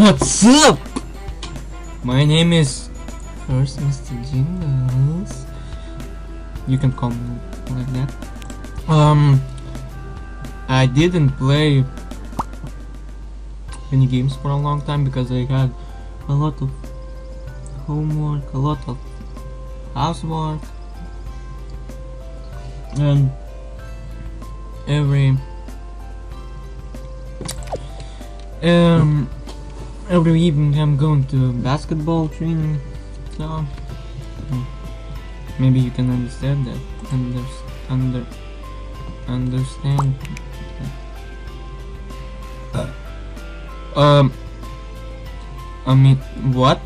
What's up? My name is First Mr. Jingles. You can call me like that. Um, I didn't play any games for a long time because I had a lot of homework, a lot of housework, and every um every evening I'm going to basketball training so hmm, maybe you can understand that under under understand. Um I mean what?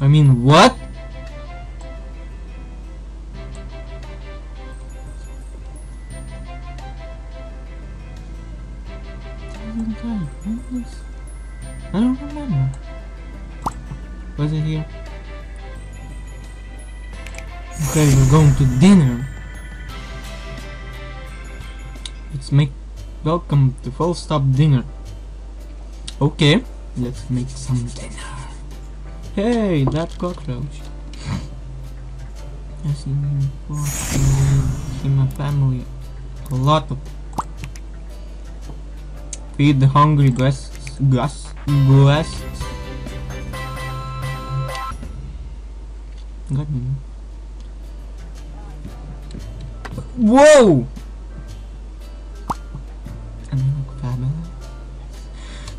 I mean what I don't remember. Was it here? Okay, we're going to dinner. Let's make welcome to full stop dinner. Okay, let's make some dinner. Hey, that cockroach. I see him before in my family. A lot of feed the hungry guests. Guests. Guests. God. Whoa!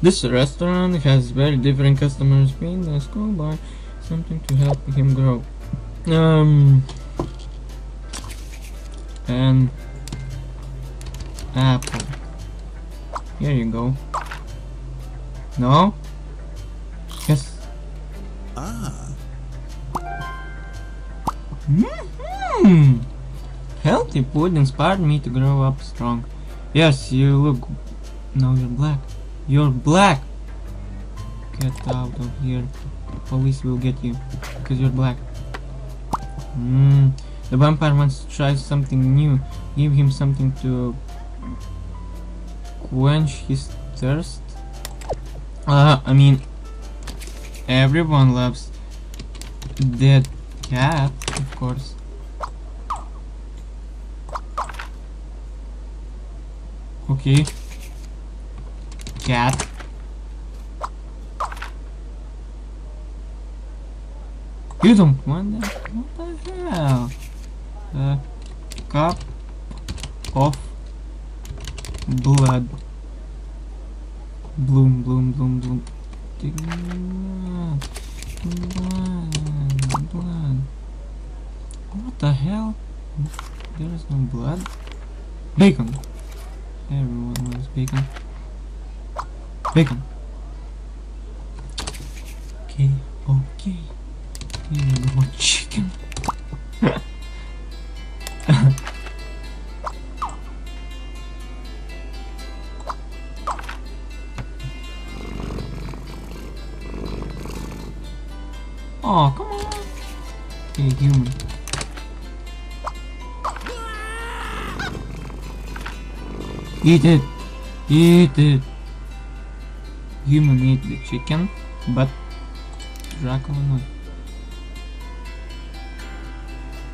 This restaurant has very different customers being the school bar something to help him grow. Um and apple. Here you go. No? Yes. Ah, Hmm. Healthy food inspired me to grow up strong. Yes, you look. No, you're black. You're black. Get out of here. Police will get you because you're black. Hmm. The vampire wants to try something new. Give him something to quench his thirst. Uh, I mean, everyone loves dead cat, of course. Okay. Cat. You don't want that? What the hell? A cup of blood. Bloom, bloom, bloom, bloom. Blood. What the hell? There is no blood. Bacon. Everyone loves bacon. Bacon. Okay, okay. We go, chicken. Eat it. Eat it. Human eat the chicken, but Dracula not.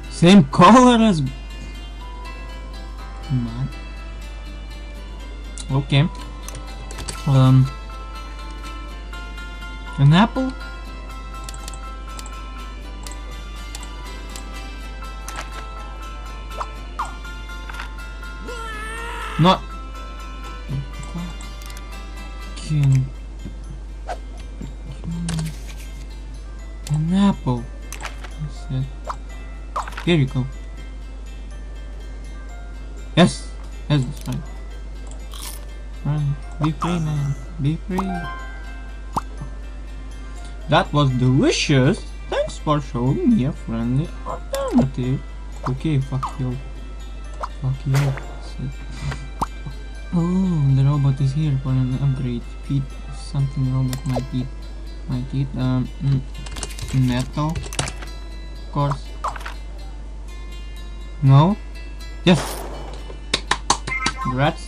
Same color as man. Okay. Um. An apple? Not. An apple. Here you go. Yes. Yes, that's fine. Run. Be free, man. Be free. That was delicious. Thanks for showing me a friendly alternative. Okay, fuck you. Fuck you. Oh, the robot is here for an upgrade. Feed something robot might eat. Might eat. Um, mm, metal. Of course. No? Yes! Congrats.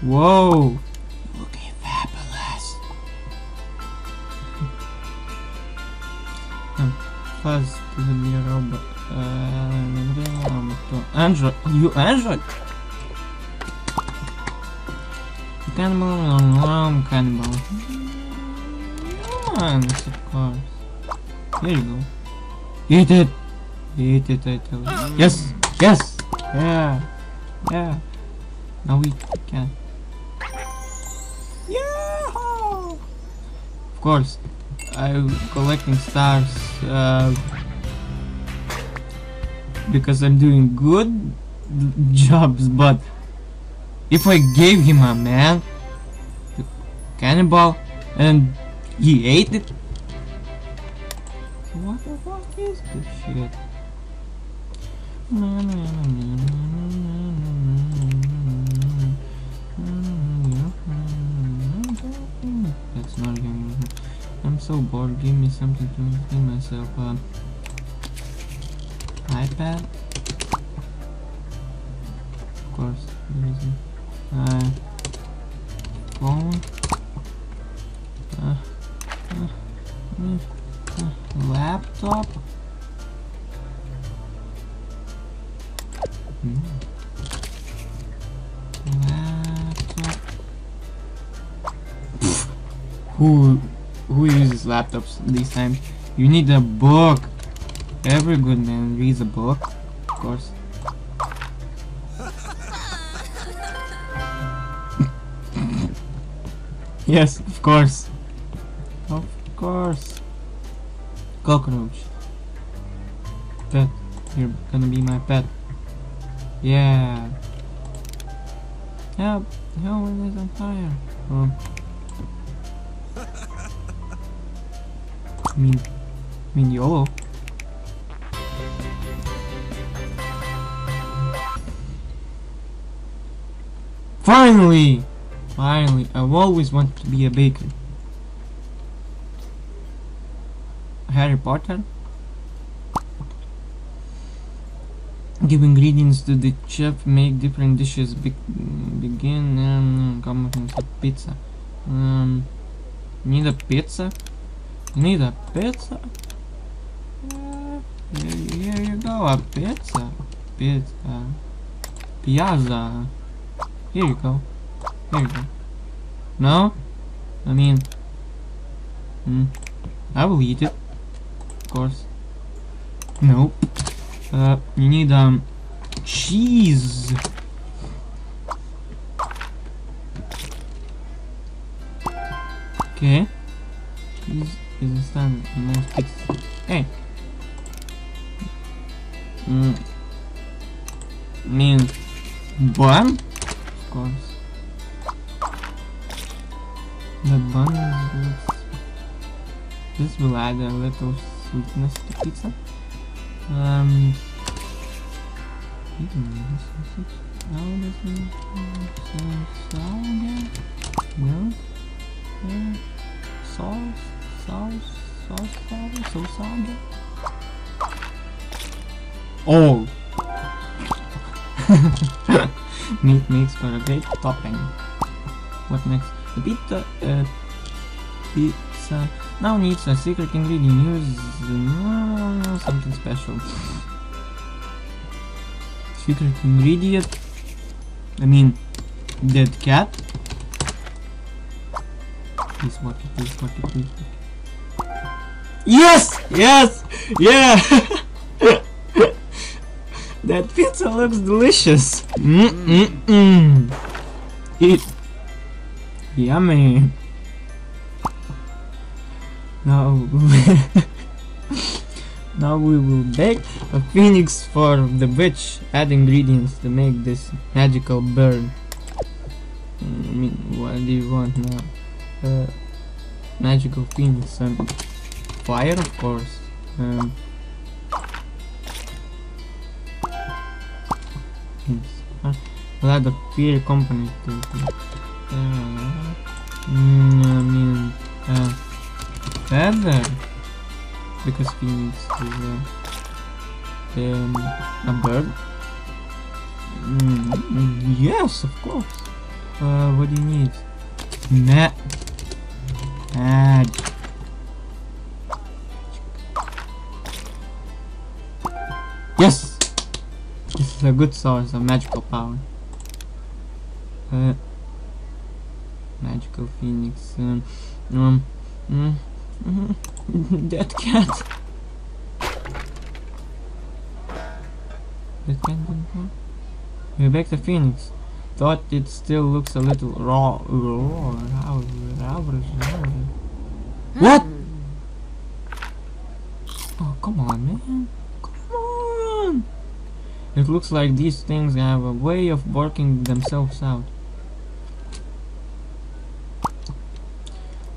Whoa! Looking fabulous. Um, First to a robot. Uh, Android. You Android? Cannibal, um, cannibal. Yes, of course. Here you go. Eat it. Eat it, I tell you. Yes, yes. Yeah, yeah. Now we can. Yeah. Of course, I'm collecting stars uh, because I'm doing good jobs. But if I gave him a man, cannibal, and he ate it, what the fuck is this shit? That's not game. I'm so bored. Give me something to entertain myself. IPad? Of course, there isn't. Uh, phone? Uh, uh, uh, laptop? Hmm. Laptop. Who who uses laptops these times? You need a book. Every good man reads a book, of course. Yes, of course. Of course. Cockroach. Pet. You're gonna be my pet. Yeah. Help! Help, it is on fire. Um. I mean, I mean YOLO. Finally! Finally, I've always wanted to be a baker. Harry Potter? Give ingredients to the chef, make different dishes, be begin and come up with pizza. Um, need a pizza? Need a pizza? Uh, here, here you go, a pizza. Pizza. Piazza. Here you go. Here you go. No? I mean... Hmm. I will eat it. Of course. Nope. Uh, you need, um... Cheese! Okay. Cheese is a standard most pizza. Hey! Mm. Mean... Bun? Add a little sweetness to pizza. Um. hmm, this is- How does it so again? Well, yeah. Sauce, sauce, sauce powder, so again. Oh. Meat makes for a great topping. What next? The pizza, uh, pizza now needs a secret ingredient. Use uh, something special. Secret ingredient. I mean, dead cat. Please. Yes! Yes! Yeah! that pizza looks delicious. Mm mm mm. Eat. Yummy. Now, now we will bake a phoenix for the witch. Add ingredients to make this magical bird. Mm, I mean, what do you want now? Uh, magical phoenix and fire, of course. Um. Uh, we'll add a company to. Uh, mm, I mean, uh, feather because phoenix is uh, um, a bird. Mm, yes, of course. Uh, what do you need? Ma Magic. Yes! This is a good source of magical power. Uh, magical phoenix. Um, um, mm, dead cat. Dead cat didn't come? Rebecca Phoenix. Thought it still looks a little raw. raw, raw, raw, raw. What? Hmm. Oh, come on, man. Come on. It looks like these things have a way of working themselves out.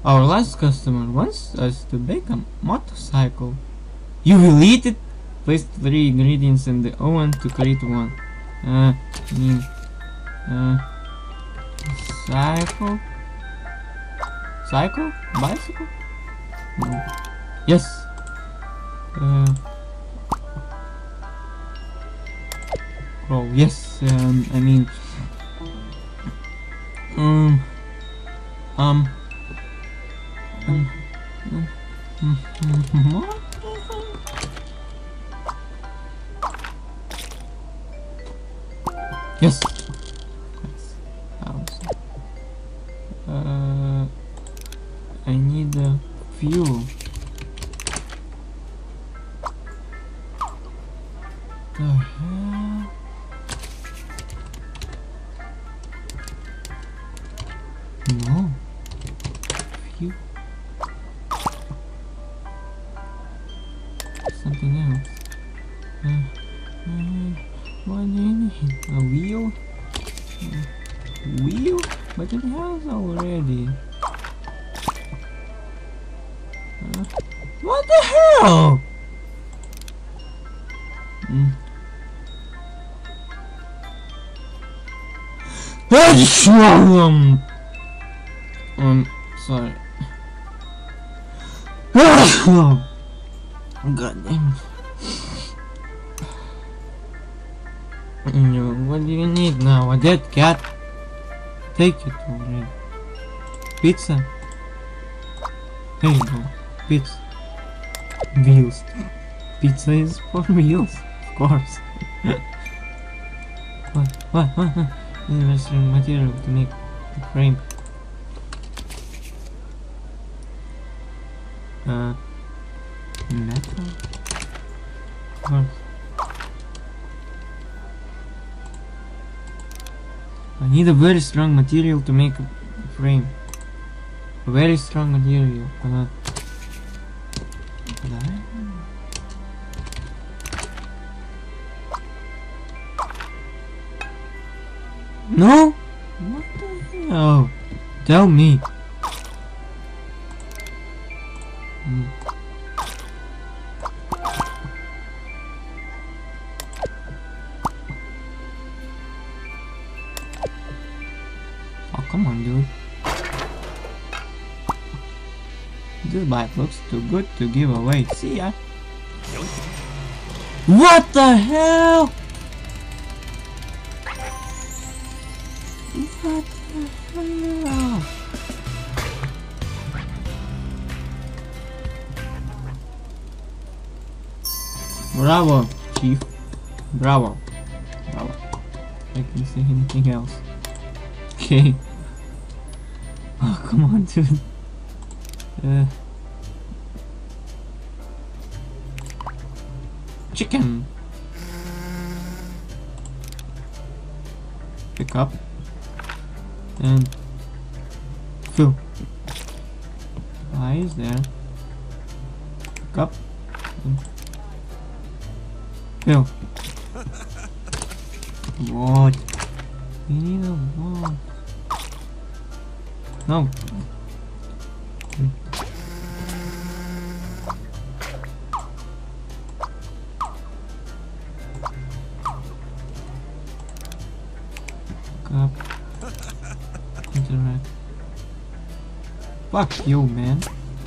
Our last customer wants us to bake a motorcycle. You will eat it? Place three ingredients in the oven to create one. Uh, mm, uh, cycle? Cycle? Bicycle? No. Yes. Uh, oh, yes, um, I mean, um, um, Yes. Yes. House. Uh, I need a fuel. The hell? Already. Uh, what the hell? Mm. um, um, sorry. God damn. No, what do you need now? A dead cat? Take it already. Pizza? Go. Pizza. Wheels. Pizza is for wheels, of course. what? What? What? what? Material to make the frame. Uh, metal? Course. I need a very strong material to make a frame. Very strong material. Uh, No? What the hell? Tell me. Too good to give away. See ya. What the hell? What the hell? Bravo, Chief. Bravo. Bravo. I can see anything else. Okay. Oh, come on, dude. Uh, chicken. Pick up. And fill. Eyes there? Pick up. And fill. What? We need a wall. No. Fuck you, man.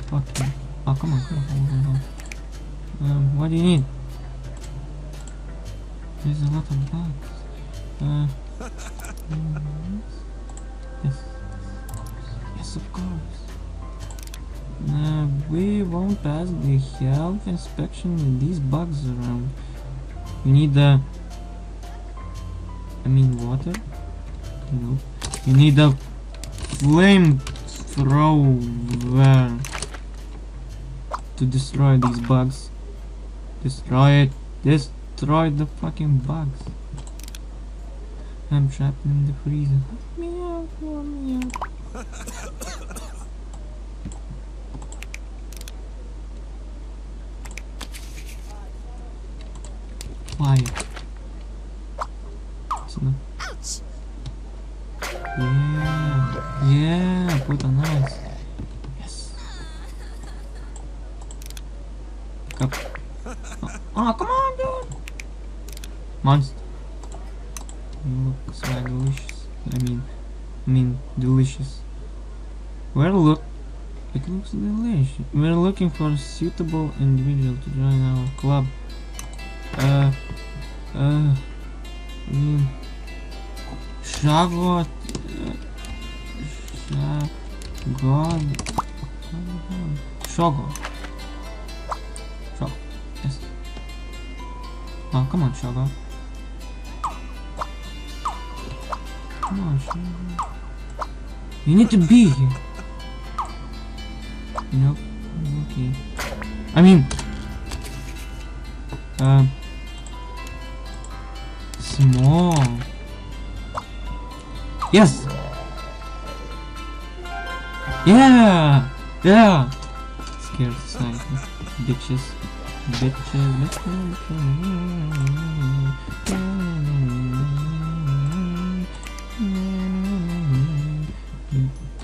Fuck you. Oh, come on, come on, on, on. Um, what do you need? There's a lot of bugs. Uh, Yes. Yes, of course. Uh, we won't pass the health inspection with these bugs around. You need the. I mean, water? Nope. You need a flamethrower uh, to destroy these bugs. Destroy it. Destroy the fucking bugs. I'm trapped in the freezer. Let me out, let me out. Quiet. On ice. Yes. Up. Oh, oh, come on, dude. Monster. You look so delicious. I mean, I mean, delicious. We're look. It looks delicious. We're looking for a suitable individual to join our club. Uh, uh, I mean, Shagot. Shagot. Shogo. Shogo. Yes. Oh, come on, Shogo. Come on, Shogo. You need to be here. Nope. Okay. I mean, um, small. Yes. Yeah. Yeah. Scared side. Bitches. Bitches. Bitches.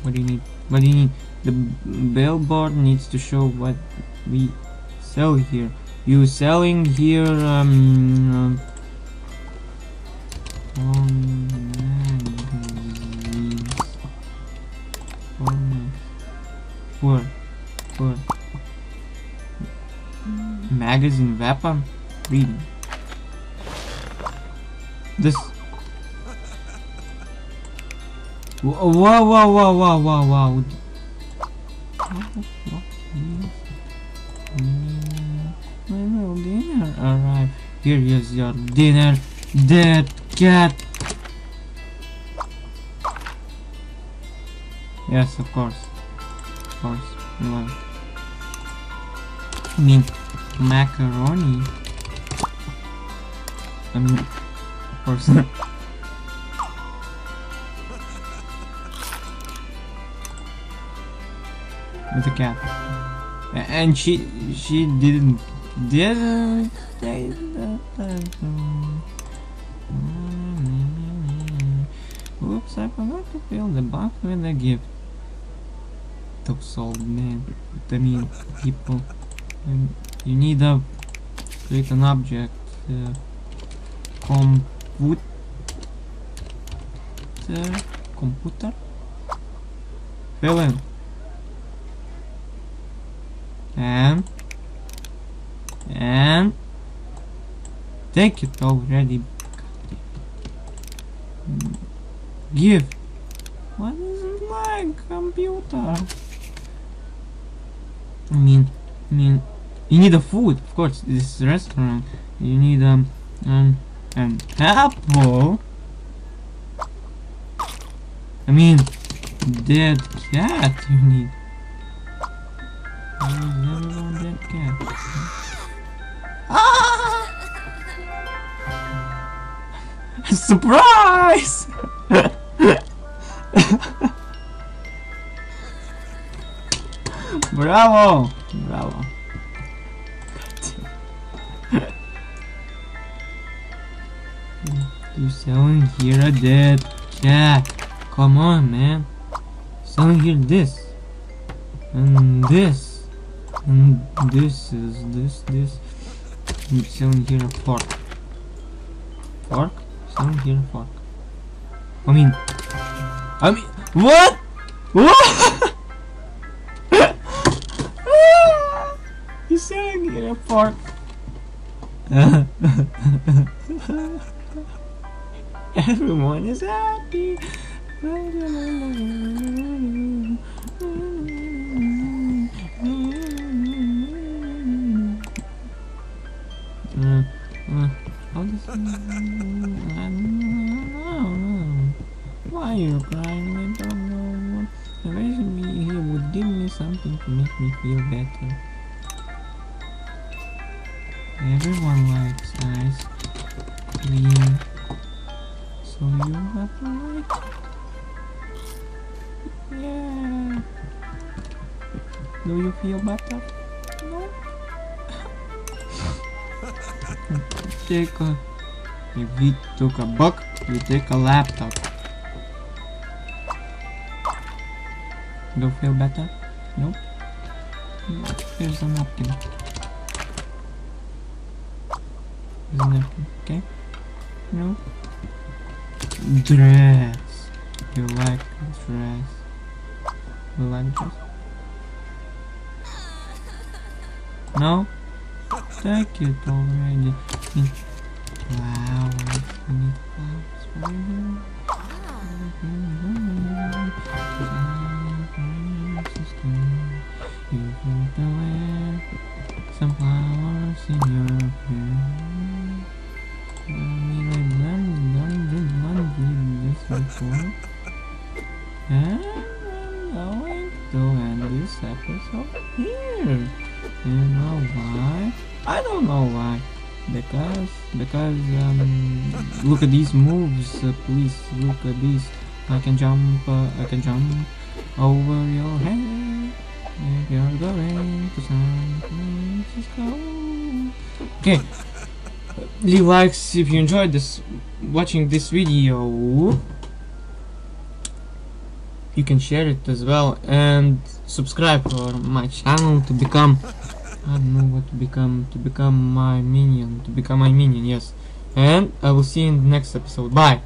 What do you need? What do you need? The billboard needs to show what we sell here. You selling here um um, what? What? Magazine weapon? Reading. This. Whoa, whoa, whoa, whoa, whoa, whoa, whoa. What is dinner arrived. Here is your dinner, dead cat. Yes, of course. Of course. I love. I mean, macaroni. I mean, of course. With the cat. And she she didn't didn't. Oops, I forgot to fill the box with a gift. Those old men. I mean, people. Um, you need a create an object. Uh, comput. Computer. Fill in. And and take it already. Give. What is my computer? I mean, I mean, you need a food, of course. This restaurant. You need um, um, an apple. I mean, dead cat. You need. Dead cat. Ah! Surprise! Bravo! Bravo. You selling here a dead cat. Come on, man. Selling here this. And this. And this is this, this. I'm selling here a fork. Fork? Selling here a fork. I mean, I mean, what? What? selling here a fork. Everyone is happy. How does I don't know. Why are you crying? I don't know. I wish me he would give me something to make me feel better. Everyone likes ice cream, so you have to like. Yeah. Do you feel better? No. take a. If we took a book, we take a laptop. Do you feel better? Nope. Here's a napkin. Okay? No. Dress. You like dress. You like dress? No? Take it already. Flowers to end this episode here. You know why? I don't know why. Because, because, um, look at these moves, uh, please, look at these. I can jump, uh, I can jump over your head. If you're going to San Francisco. Okay. Leave likes if you enjoyed this, watching this video. You can share it as well and subscribe for my channel to become I don't know what to become to become my minion to become my minion yes. And I will see you in the next episode. Bye